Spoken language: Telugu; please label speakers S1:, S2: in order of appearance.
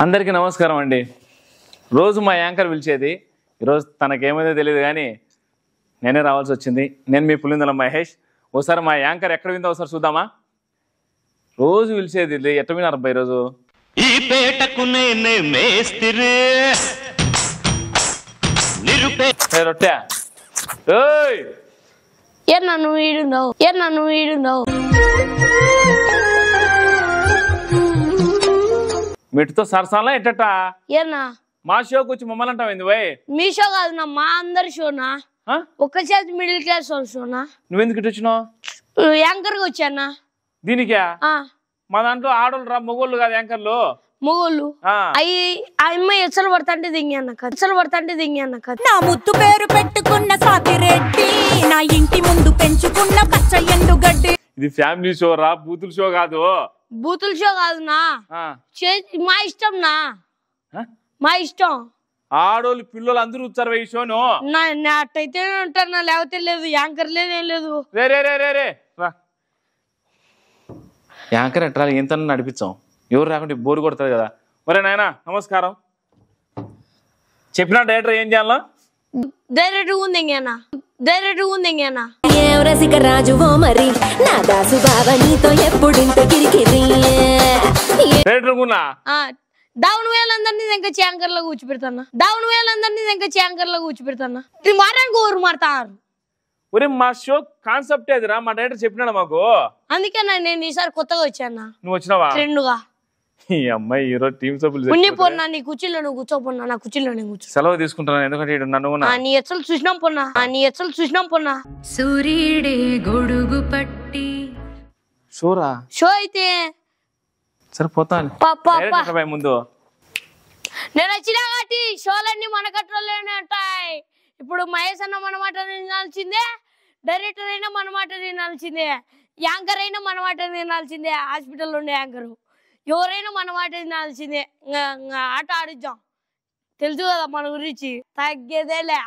S1: అందరికీ నమస్కారం అండి. రోజు మా యాంకర్ పిలిచేది ఈరోజు తనకేమైందో తెలియదు కానీ నేనే రావాల్సి వచ్చింది. నేను మీ పులిందల మహేష్. ఓసారి మా యాంకర్ ఎక్కడ విందో ఒకసారి చూద్దామా? రోజు పిలిచేది ఎట్ట విన్నారు అబ్బాయి ఈరోజు
S2: ఈ పేటకు నేనే మేస్తిరి. నిరుపే
S1: ఏ రొట్టె? ఏయ్!
S3: ఏనా నువ్వు ఈడున్నావు.
S1: మిట్టుతో సరసాలా ఎట్టట
S3: ఏనా?
S1: మా షోకి వచ్చి మమ్మల్ని అంటావు వై
S3: మీ షో కాదు నా మా అందరి షోనా? ఒక్క చేతి మిడిల్ క్లాస్ వాళ్ళ షోనా?
S1: నువ్వెందుకు ఇటు వచ్చినావు?
S3: యాంకర్గా వచ్చానా?
S1: దీనికా?
S3: ఆ,
S1: మా దాంట్లో ఆడోళ్ళు రా మొగోళ్ళు కాదు యాంకర్లు.
S3: మొగోళ్ళు?
S1: ఆ.
S3: అయ్యి ఆ అమ్మాయి ఎచ్చలు పడతాంటే దింగి అన్న కథ. ఎచ్చలు పడతాంటే దింగి అన్న కథ.
S4: నా ముద్దు పేరు పెట్టుకున్న సాతిరెడ్డి నా ఇంటి ముందు పెంచుకున్న పచ్చ ఎండుగడ్డి.
S1: ఇది ఫ్యామిలీ షో రా బూతుల షో కాదు.
S3: బూతుల షో కాదు నా మా ఇష్టం నా? మా ఇష్టం.
S1: ఆడోళ్ళు పిల్లలు అందరూ వచ్చారు ఈ షోను?
S3: అట్టయితే ఉంటారు నా లేకపోతే లేదు యాంకర్ లేదు ఏం లేదు.
S1: రే రే రే రే రే రా. యాంకర్ ఎట్రా ఎంత నడిపించాం ఎవరు రాకుంటే బోరు కొడుతుంది కదా. ఒరే నాయనా నమస్కారం. చెప్పిన డైరెక్టర్ ఏం చేయాలో?
S3: డైరెక్ట్ ఉంది ఇంకేనా? డైరెక్ట్ ఉంది ఇంకేనా?
S4: రాజువో మరి? నా దాసు బావ నీతో ఎప్పుడింత కిరికిరి
S1: డైరెక్టర్ కున్నా
S3: ఆ, డౌన్ వేలందరినీ ఇంకా యాంకర్లో కూర్చోబెడతానా డౌన్ వేలందరినీ ఇంకా యాంకర్లో కూర్చోబెడతానా మారానికి ఊరు మారుతారు.
S1: ఒరే మా షో కాన్సెప్ట్ అదిరా మా డైరెక్టర్ చెప్పినాడు మాకు?
S3: అందుకే నా నేను ఈసారి కొత్తగా వచ్చానా?
S1: నువ్వు వచ్చినావా?
S3: ఫ్రెండ్గా
S1: ఈ అమ్మాయి ఈరోజు టీం సభ్యులు.
S3: పోన్నా నీ కుర్చీలో నువ్వు కూర్చోపోన్నా నా కుర్చీలో నేను కూర్చో.
S1: సెలవు తీసుకుంటున్నాను ఎందుకంటే నన్ను
S3: ఆ, నీ ఎచ్చలు చూసినాం పొన్నా ఆ, నీ ఎచ్చలు చూసినాం పొన్నా
S4: సూర్యుడే గొడుగు పట్టి.
S1: షోరా?
S3: షో అయితే
S1: సరే పోతాను
S3: పా, పా, పా.
S1: డైరెక్టర్ భయ ముందు.
S3: నేను వచ్చినా కాబట్టి షోలన్నీ మన ఉంటాయి. ఇప్పుడు మహేష్ అన్న మన మాట వినాల్సిందే డైరెక్టర్ అయినా మన మాట వినాల్సిందే యాంకర్ అయినా మన మాట వినాల్సిందే హాస్పిటల్లో ఉండే యాంకర్. ఎవరైనా మన మాట వినాల్సిందే. ఇంగ- ఇంగ ఆట ఆడిద్దాం. తెలుసు కదా మన గురించి. తగ్గేదేలే.